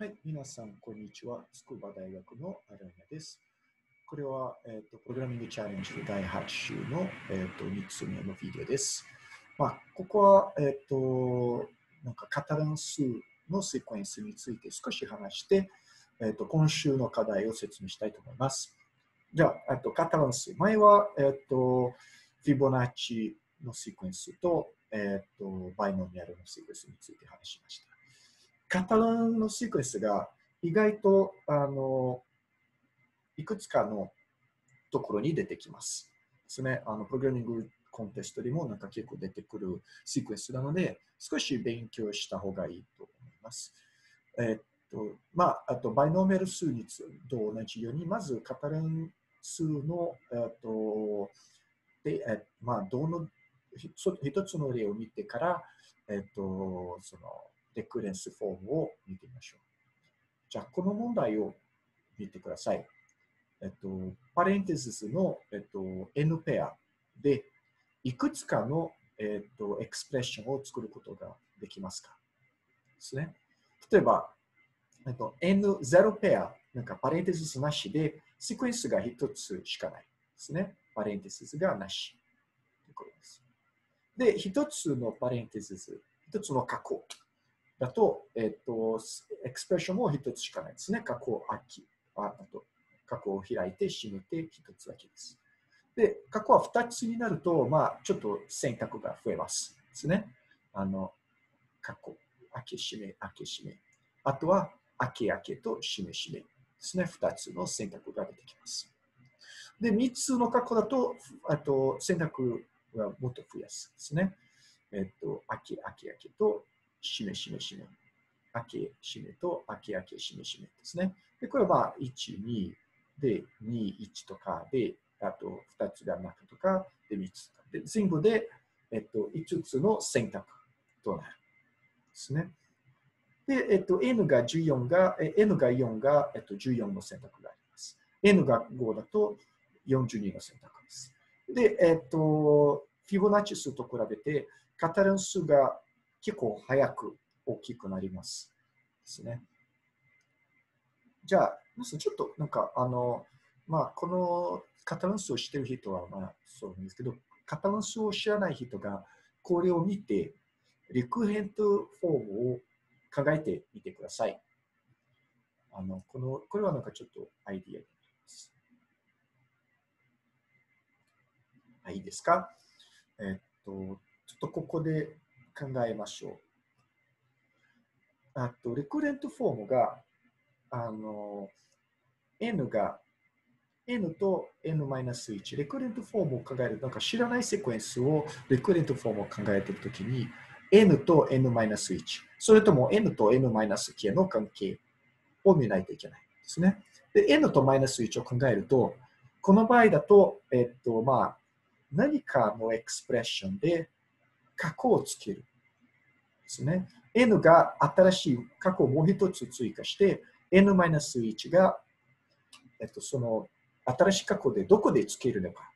はい、皆さん、こんにちは。筑波大学のアランヤです。これは、えーと、プログラミングチャレンジ第8週の、えーと、3つ目のビデオです。まあ、ここは、えっ、ー、と、なんかカタラン数のセクエンスについて少し話して、えっ、ー、と、今週の課題を説明したいと思います。じゃあ、あとカタラン数。前は、えっ、ー、と、フィボナッチのセクエンスと、えっ、と、バイノミアルのセクエンスについて話しました。カタランのシークエンスが意外とあのいくつかのところに出てきます。ですね。あのプログラミングコンテストでもなんか結構出てくるシークエンスなので、少し勉強した方がいいと思います。えっと、まあ、あと、バイノーメル数にと同じように、まずカタラン数の、えっと、で、えまあ、どの、一つの例を見てから、えっと、その、レクレンスフォームを見てみましょう。じゃあ、この問題を見てください。えっと、パレンテシスの、えっと、N ペアで、いくつかの、えっと、エクスプレッションを作ることができますか？ですね。例えば、えっと、N0 ペア、なんかパレンテシスなしで、シクエンスが一つしかないですね。パレンテシスがなし。というこれです。で、一つのパレンテシス、一つの過去。だと、えっ、と、エクスプレッションも一つしかないですね。過去、秋。あと、過去を開いて閉めて一つだけです。で、過去は二つになると、まあ、ちょっと選択が増えます。ですね。あの、過去、開け閉め、開け閉め。あとは、開け開けと閉め閉めですね。二つの選択が出てきます。で、三つの過去だと、あと、選択がもっと増やすですね。えっ、と、開け開け開けと、しめしめしめ。開けしめと開け開けしめしめですね。で、これはまあ1、2で2、1とかで、あと2つが中とかで3つとか。で、全部で、えっと、5つの選択となる。ですね。で、えっと、N が14が、N が4が、えっと、14の選択があります。N が5だと42の選択です。で、えっと、フィボナッチ数と比べて、カタラン数が結構早く大きくなります。ですね。じゃあ、皆さんちょっとなんか、あの、まあ、このカタランスを知ってる人は、まあ、そうなんですけど、カタランスを知らない人が、これを見て、リクヘントフォームを考えてみてください。あの、この、これはなんかちょっとアイディアです。はい、いいですか？えっと、ちょっとここで考えましょう。あと、レクレントフォームが、あの、n が、n と n-1、レクレントフォームを考える、なんか知らないセクエンスをレクレントフォームを考えているときに、n と n-1、それとも n と n-k の関係を見ないといけないですね。で、n と -1 を考えると、この場合だと、えっと、まあ、何かのエクスプレッションで過去をつける。ですね。n が新しい過去をもう一つ追加して、n-1 が、えっと、その新しい過去でどこでつけるのか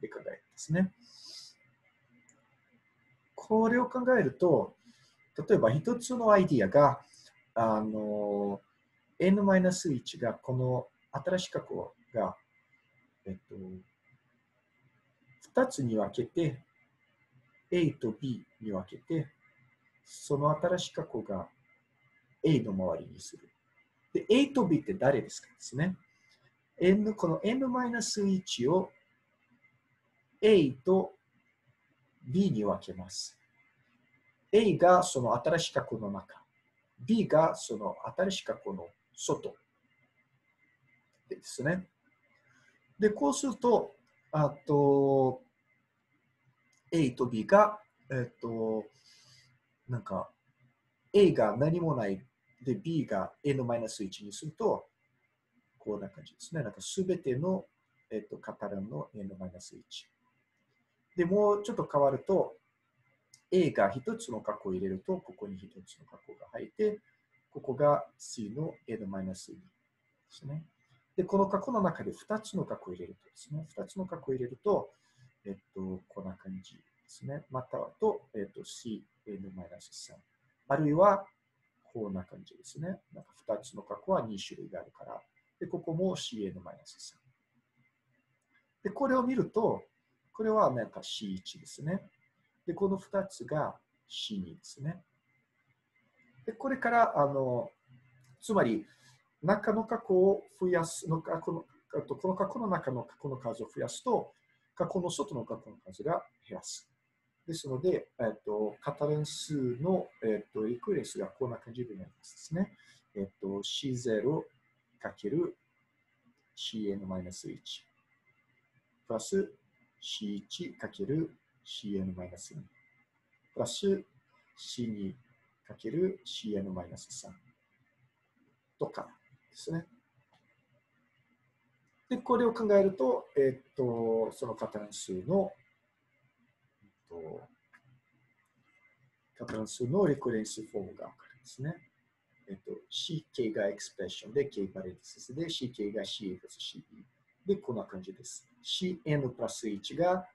で考えるんですね。これを考えると、例えば一つのアイディアが、あの、n-1 がこの新しい過去が、えっと、2つに分けて、A と B に分けて、その新しい過去が A の周りにする。で、A と B って誰ですかですね。N、この N-1 を A と B に分けます。A がその新しい過去の中。B がその新しい過去の外。ですね。で、こうすると、あと、A と B が、えっと、なんか、A が何もないで B が N-1 にすると、こんな感じですね。なんかすべての、えっと、カタランの N-1。で、もうちょっと変わると、A が一つの過去を入れると、ここに一つの過去が入って、ここが C の N-2 ですね。で、この過去の中で2つの過去を入れるとですね、2つの過去を入れると、えっと、こんな感じですね。またはと、えっと、C CN-3。あるいは、こんな感じですね。なんか2つの角は2種類があるから。で、ここも CA のマイナス3。で、これを見ると、これはなんか C1 ですね。で、この2つが C2 ですね。で、これから、あの、つまり、中の過去を増やすのか、このこの過去の中の過去の数を増やすと、過去の外の過去の数が減らす。ですので、えっと、カタレン数の、えっと、リクエスがこんな感じになりますですね。えっと、C0 かける Cn-1 プラス C1 かける Cn-2 プラス C2 かける Cn-3 とかですね。で、これを考えると、えっと、そのカタラン数の、と、カタラン数のリクレンスフォームがわかるんですね。えっと、CK がエクスプレッションで、K バレンティスで、CK が CA プラス CB。で、こんな感じです。CN プラス1が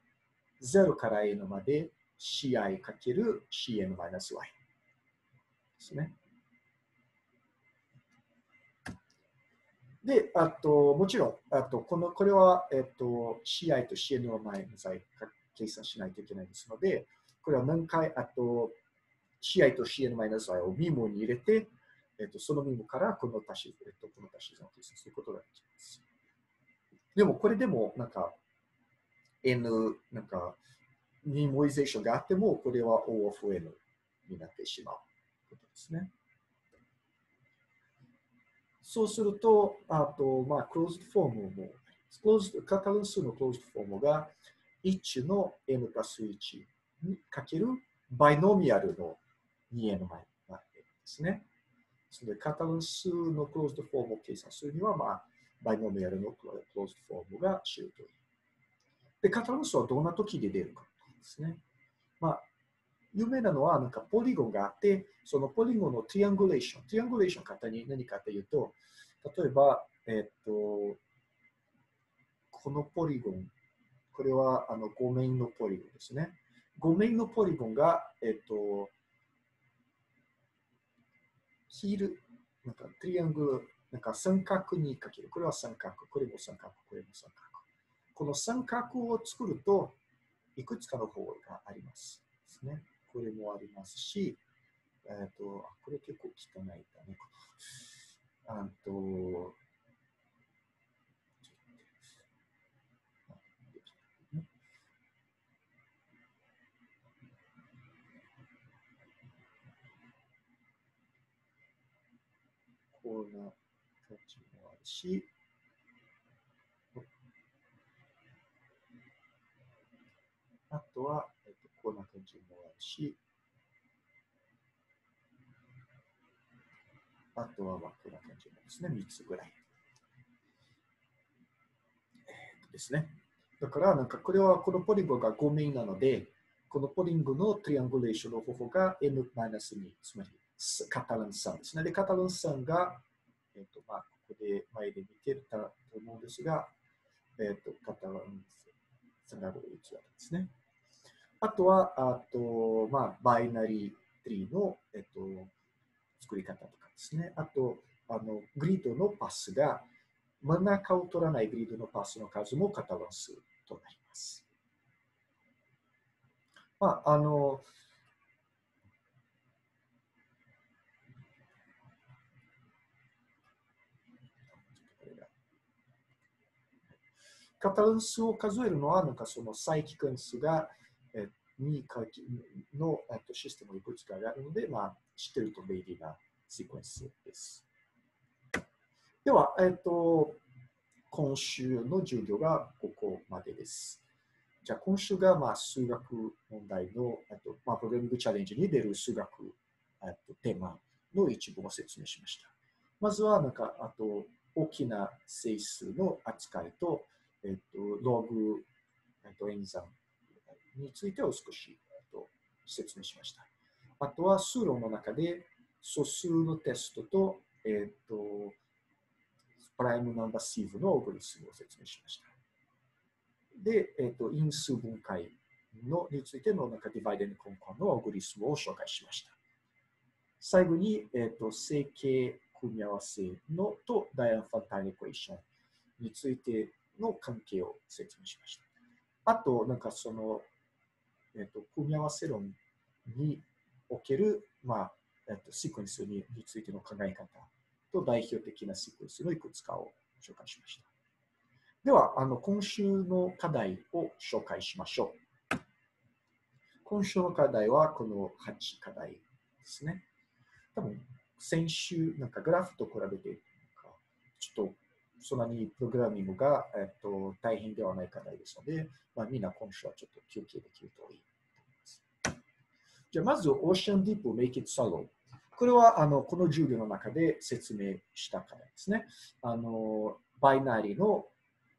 0から N まで CI かける CN マイナス Y ですね。で、あと、もちろん、あと、この、これは、えっと、CI と CN の前の際、計算しないといけないですので、これは何回、あと、CI と CN マイナス i をミモに入れて、えっと、そのミモからこの足し、えっと、この足し算を計算することができます。でも、これでも、なんか、N、なんか、ミモイゼーションがあっても、これは O of N になってしまうことですね。そうすると、あと、まあ、クローズドフォームも、クローズカタルン数のクローズドフォームが1の n プラス1にかけるバイノミアルの 2n の前ですね。それで、カタルン数のクローズドフォームを計算するには、まあ、バイノミアルのクローズドフォームが知るとい。で、カタルン数はどんな時で出るかですね。まあ、有名なのは、なんかポリゴンがあって、そのポリゴンのトリアングレーション。トリアングレーション簡単に何かというと、例えば、えっと、このポリゴン、これはあの5面のポリゴンですね。5面のポリゴンが、えっと、ヒール、なんかトリアングル、なんか三角にかける。これは三角、これも三角、これも三角。この三角を作ると、いくつかの方があります。ですね。これもありますし、えっ、ー、と、これ結構汚いだね。あと、こんな感じもあるし、あとは、えっと、こんな感じもあるし、あとはまあこんな感じなんですね。3つぐらい。えー、ですね。だから、なんかこれはこのポリゴンが5面なので、このポリングのトリアングレーションの方法が N-2、つまりカタラン3ですね。で、カタラン3が、えっ、ー、と、まあ、ここで前で見てたと思うんですが、えっ、ー、と、カタラン3がこれ1ですね。あとは、あと、まあ、バイナリーツリーの、えっと、作り方とかですね。あと、あの、グリッドのパスが、真ん中を取らないグリッドのパスの数も型番数となります。まあ、あの、カタラン数を数えるのは、なんかその再帰関数がえにのとシステムいくつかがあるので、まあ、知ってると便利なシークエンスです。では、えっと、今週の授業がここまでです。じゃあ、今週が、まあ、数学問題の、とまあ、プログラミングチャレンジに出る数学とテーマの一部を説明しました。まずは、なんか、あと、大きな整数の扱いと、えっと、ログ、えっと、演算についてを少しえっと説明しました。あとは数論の中で素数のテストと、えっ、と、プライムナンバーシーブのオグリスムを説明しました。で、えっ、と、因数分解のについてのなんかディバイデンコンコンのオグリスムを紹介しました。最後に、えっ、と、整形組み合わせのとダイアンファンタイルエクエーションについての関係を説明しました。あと、なんかその、えっ、と、組み合わせ論における、まあ、えっ、と、シークエンスにについての考え方と代表的なシークエンスのいくつかを紹介しました。では、あの今週の課題を紹介しましょう。今週の課題はこの8課題ですね。多分、先週、なんかグラフと比べて、ちょっとそんなにプログラミングが、えっと、大変ではない課題ですので、まあ、みんな今週はちょっと休憩できるといいと思います。じゃあ、まず、Ocean Deep Make It Solo。これはあのこの授業の中で説明した課題ですね。あのバイナリーの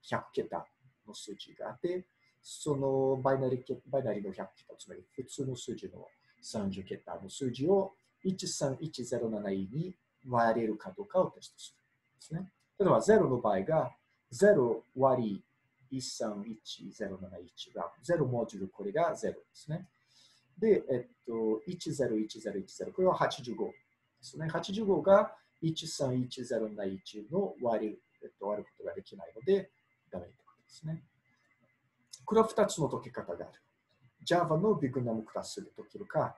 100桁の数字があって、そのバイナリバイナリーの100桁、つまり普通の数字の30桁の数字を13107に割れるかどうかをテストするんですね。例えば0の場合が0割り131071が0モジュールこれが0ですね。で、えっと、101010、これは85ですね。85が131071の割る、えっと、割ることができないので、ダメってことですね。これは2つの解き方がある。Java のビッグナムクラスで解けるか、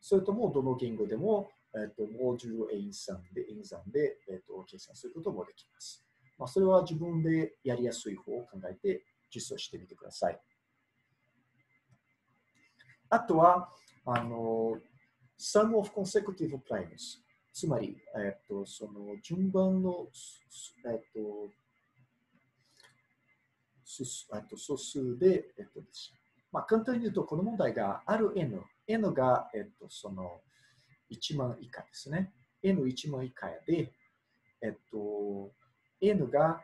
それともどの言語でも、えっと、モジュール演算で、演算で、えっと、計算することもできます。まあ、それは自分でやりやすい方を考えて実装してみてください。あとは、あの、sum of consecutive primes。つまり、えっと、その順番の、えっと、あと素数で、えっとですまあ、簡単に言うと、この問題がある n、n が、えっと、その1万以下ですね。n1 万以下で、えっと、n が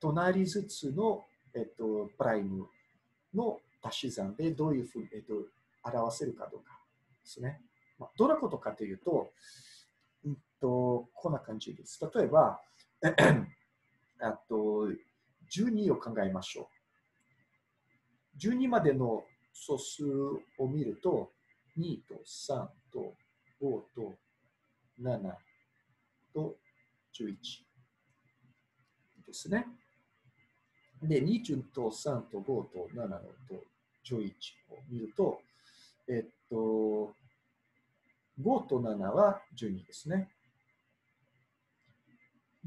隣ずつの、えっと、プライムの足し算でどういうふうに、えっと、表せるかどうかですね。まあ、どんなことかというと、うんと、こんな感じです。例えば、あと12を考えましょう。12までの素数を見ると、2と3と5と7と11ですね。で、2と3と5と7のと11を見ると、えっと、5と7は12ですね。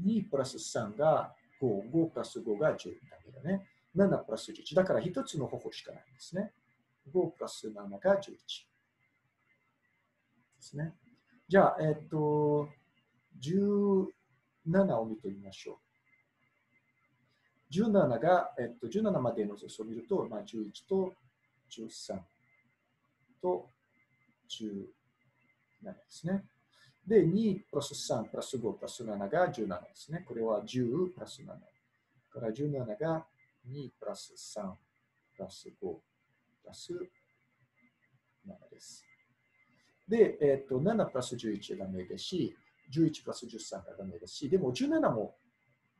2プラス3が5、5プラス5が10だけだね。7プラス11。だから1つの方法しかないんですね。5プラス7が11。ですね。じゃあ、えっと、17を見てみましょう。17が、えっと、17までの図を見ると、まあ、11と13と17ですね。で、2プラス3プラス5プラス7が17ですね。これは10プラス7。から17が2プラス3プラス5プラス7です。で、えっ、と、7プラス11がダメですし、11プラス13がダメですし、でも17も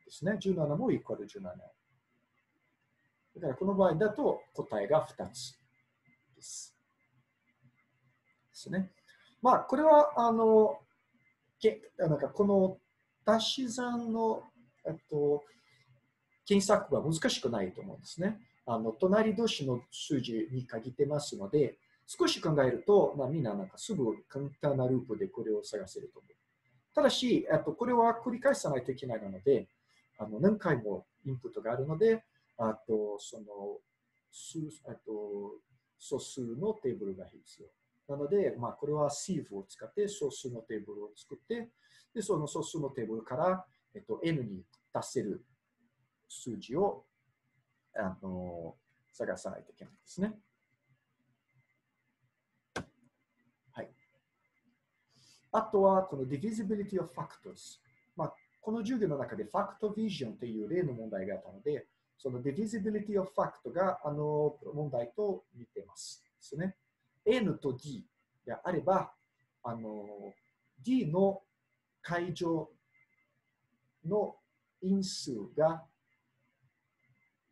ですね。17もイコール17。だからこの場合だと答えが2つです。ですね。まあ、これは、あの、けなんかこの足し算の、えっと、検索は難しくないと思うんですね。あの隣同士の数字に限ってますので、少し考えると、まあ、みんななんかすぐ簡単なループでこれを探せると思う。ただし、あとこれは繰り返さないといけないので、あの何回もインプットがあるので、あとその数あと素数のテーブルが必要。なので、まあ、これは sieve を使って素数のテーブルを作って、でその素数のテーブルから、えっと、n に足せる数字をあの探さないといけないですね。はい。あとは、この divisibility of factors。まあ、この授業の中で factor vision という例の問題があったので、その divisibility of fact があの問題と似てます。ですね。N と D があれば、あの D の解乗の因数が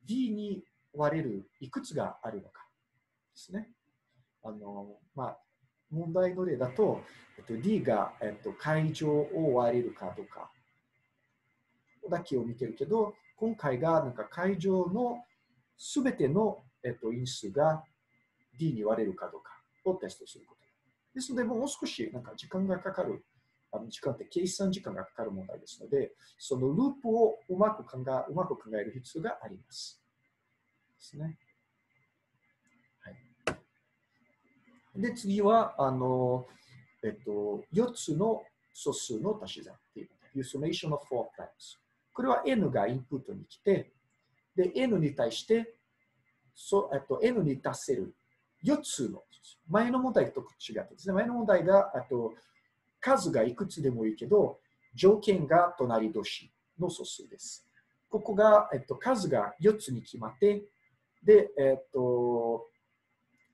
D に割れるいくつがあるのかですね。あのまあ、問題の例だと、えっと、D が、えっと、会場を割れるかどうかだけを見てるけど、今回がなんか会場のすべての、えっと、因数が D に割れるかどうかをテストすること。ですので、もう少しなんか時間がかかる、あの時間って計算時間がかかる問題ですので、そのループをうまく考えうまく考える必要があります。ですね。はい、で、次は、あの、えっと、4つの素数の足し算っていう。summation of four times。これは n がインプットに来て、で、n に対して、そえっと、n に足せる4つの、前の問題と違ってですね、前の問題が、あと、数がいくつでもいいけど、条件が隣同士の素数です。ここが、えっと、数が4つに決まって、で、えっと、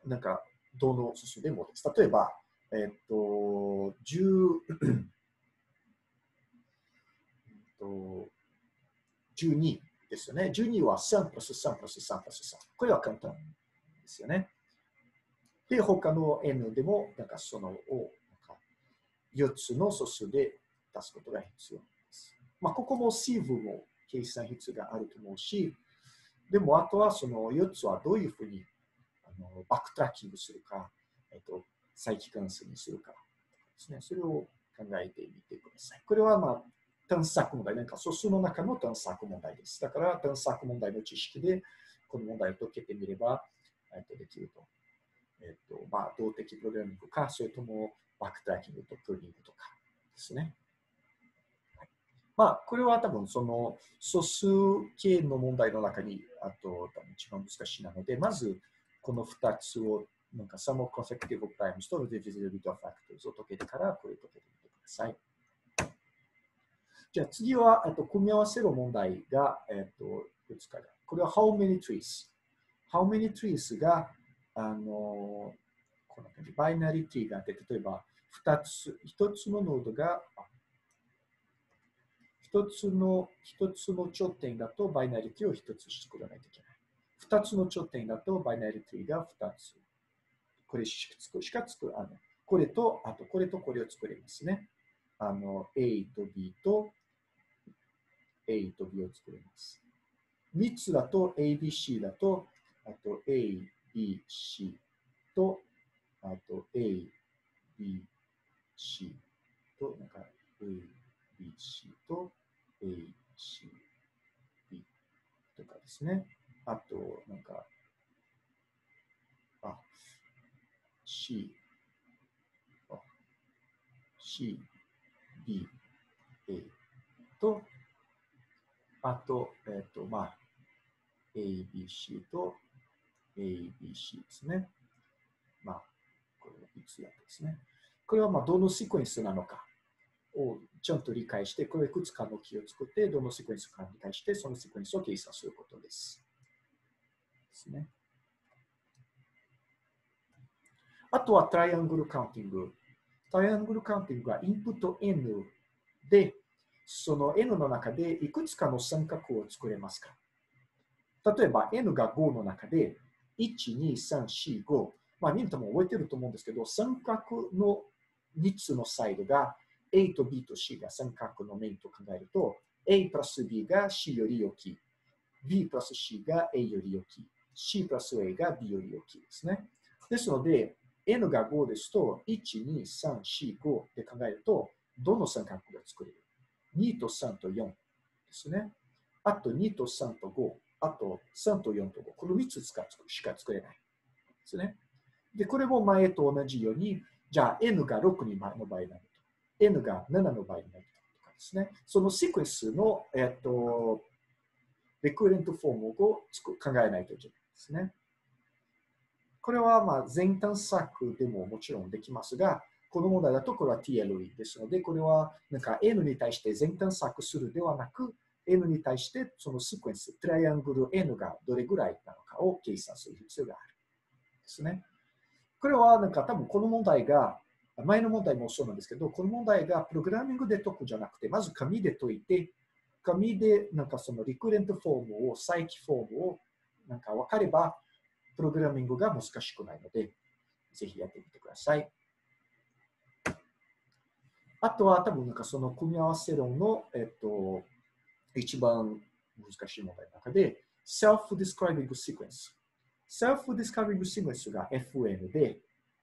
なんか、どの素数でもです。例えば、えっと、10、えっと、12ですよね。12は3プラス3プラス3プラス3。これは簡単ですよね。で、他の n でも、なんかそのを、なんか4つの素数で出すことが必要です。まあ、ここもシーブも計算必要があると思うし、でも、あとはその4つはどういうふうにのバックトラッキングするか、えっと、再帰関数にするかですね。それを考えてみてください。これは、まあ、探索問題、なんか素数の中の探索問題です。だから、探索問題の知識で、この問題を解けてみれば、えっと、できるとえっとまあ、動的プログラミングか、それともバックトラッキングとプルリングとかですね。まあ、これは多分その素数系の問題の中に、あと多分一番難しいなので、まずこの2つをなんか sum of consecutive times と divisibility of factors を解けてから、これを解けてみてください。じゃあ次は、えっと、組み合わせる問題が、えっと、いつかこれは how many trees？how many trees があの、こんな感じ、バイナリティがあって、例えば、2つ、1つのノードが、1つの、1つの頂点だとバイナリティを1つ作らないといけない。2つの頂点だとバイナリティが2つ。これしか作る、しか作る。あのこれと、あとこれとこれを作れますね。あの、A と B と A と B を作れます。3つだと ABC だと、あと A、B、C と、あと A、B、C と、なんか A、B、C と A、C、B とかですね。あと、なんか、あ、C、あ C、B、A と、あと、えっ、ー、と、まあ、A、B、C と A、B、C ですね。まあ、これは5つやですね。これはまあどのシクエンスなのかをちゃんと理解して、これいくつかのキーを作って、どのシクエンスか理解して、そのシクエンスを計算することです。ですね。あとはトライアングルカウンティング。トライアングルカウンティングはインプット N で、その N の中でいくつかの三角を作れますか例えば N が5の中で1、2、3、4、5。まあ、みんなも覚えてると思うんですけど、三角の3つのサイドが A と B と C が三角の面と考えると、A プラス B が C より大きい。B プラス C が A より大きい。C プラス A が B より大きいですね。ですので、N が5ですと、1、2、3、4、5って考えると、どの三角が作れる ?2 と3と4ですね。あと2と3と5。あと3と4と5、この3つしか作れないですね。で、これも前と同じように、じゃあ n が6にの場合になると、n が7の場合になるとかですね。そのシクエンスの、えっと、レクーレントフォームを考えないといけないですね。これはまあ全探索でももちろんできますが、この問題だとこれは TLE ですので、これはなんか N に対して全探索するではなく、n に対してそのシクエンス、トライアングル n がどれぐらいなのかを計算する必要がある。ですね。これはなんか多分この問題が、前の問題もそうなんですけど、この問題がプログラミングで解くじゃなくて、まず紙で解いて、紙でなんかそのリクレントフォームを、再起フォームをなんか分かれば、プログラミングが難しくないので、ぜひやってみてください。あとは多分なんかその組み合わせ論の、えっと、一番難しい問題の中で、self-describing sequence。self-describing sequence が FN で、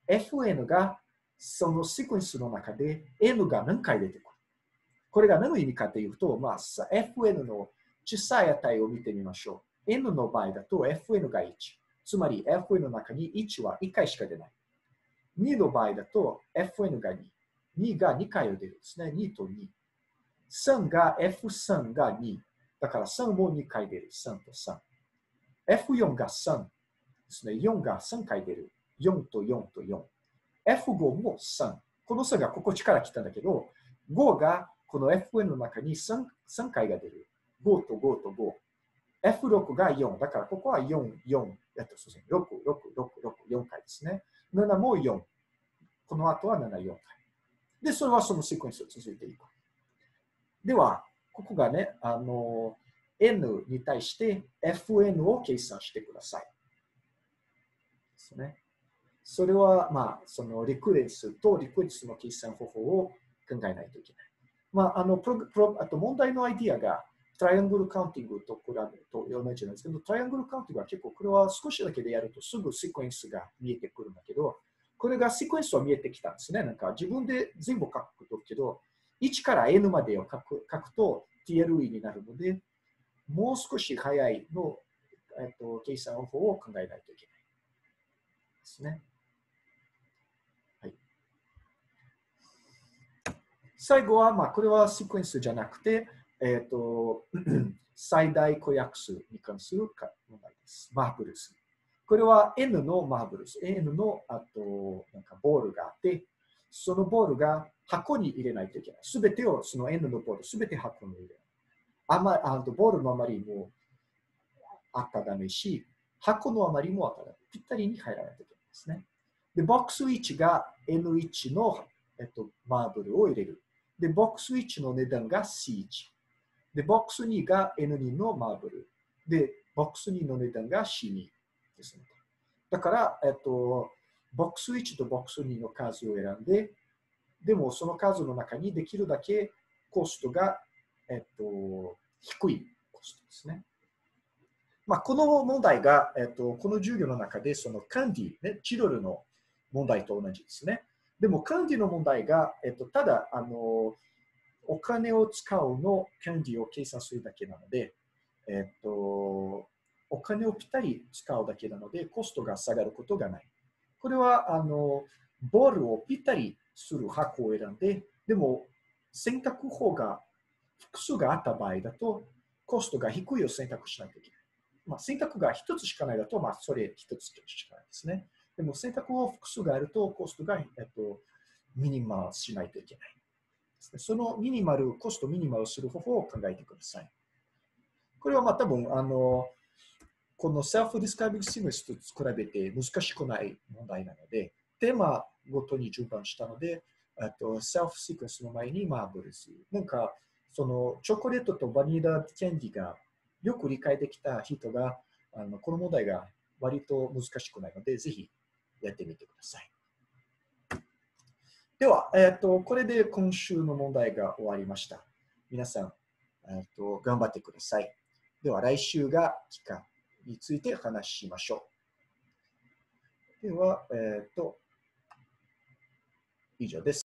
FN がそのシクエンスの中で N が何回出てくる。これが何の意味かというと、まあ、FN の小さい値を見てみましょう。N の場合だと FN が1。つまり FN の中に1は1回しか出ない。2の場合だと FN が2。2が2回を出るんですね。2と2。3が F3 が2。だから3も2回出る。3と3。F4 が3ですね。4が3回出る。4と4と4。F5 も3。この差がここから来たんだけど、5がこの FN の中に 3, 3回が出る。5と5と5。F6 が4。だからここは4、4、えっと、そうですね、6、6、6、6、4回ですね。7も4。この後は7、4回。で、それはそのシークエンスを続いていく。では、ここがね、あの、N に対して FN を計算してください。ですね。それは、まあ、そのリクレンスとリクレンスの計算方法を考えないといけない。まあ、あのプロプロあと問題のアイディアがトライアングルカウンティングと比べると同じなんですけど、トライアングルカウンティングは結構これは少しだけでやるとすぐシクエンスが見えてくるんだけど、これがシクエンスは見えてきたんですね。なんか自分で全部書くとけど、1から N までを書く書くと TLE になるので、もう少し早いの、えっと、計算方法を考えないといけないですね。はい最後は、まあ、これはシクエンスじゃなくて、えっ、ー、と、最大公約数に関する問題です。マーブルス。これは N のマーブルス。N のあとなんかボールがあって、そのボールが箱に入れないといけない。すべてを、その N のボール、すべて箱に入れる。あまあとボールのあまりもあっただめし、箱のあまりもあっただめ。ぴったりに入らないといけないですね。で、ボックス1が N1 の、えっと、マーブルを入れる。で、ボックス1の値段が C1。で、ボックス2が N2 のマーブル。で、ボックス2の値段が C2 ですね。だから、えっと、ボックス1とボックス2の数を選んで、でもその数の中にできるだけコストが、えっと、低いコストですね。まあ、この問題が、えっと、この授業の中でそのカンディ、ね、チロルの問題と同じですね。でも、管理の問題が、えっと、ただ、あの、お金を使うの管理を計算するだけなので、えっと、お金をぴったり使うだけなので、コストが下がることがない。これは、あの、ボールをぴったりする箱を選んで、でも、選択法が複数があった場合だと、コストが低いを選択しないといけない。まあ、選択が一つしかないだと、まあ、それ一つしかないですね。でも選択を複数があるとコストが、えっと、ミニマルしないといけない。そのミニマル、コストミニマルする方法を考えてください。これはまあ多分、あの、この Self-Describing Sequence と比べて難しくない問題なので、テーマごとに順番したので、と Self-Sequence の前にマーブルス。なんか、そのチョコレートとバニラキャンディがよく理解できた人が、あのこの問題が割と難しくないので、ぜひやってみてください。では、えーと、これで今週の問題が終わりました。皆さん、えーと、頑張ってください。では、来週が期間について話しましょう。では、えっ、ー、と、以上です。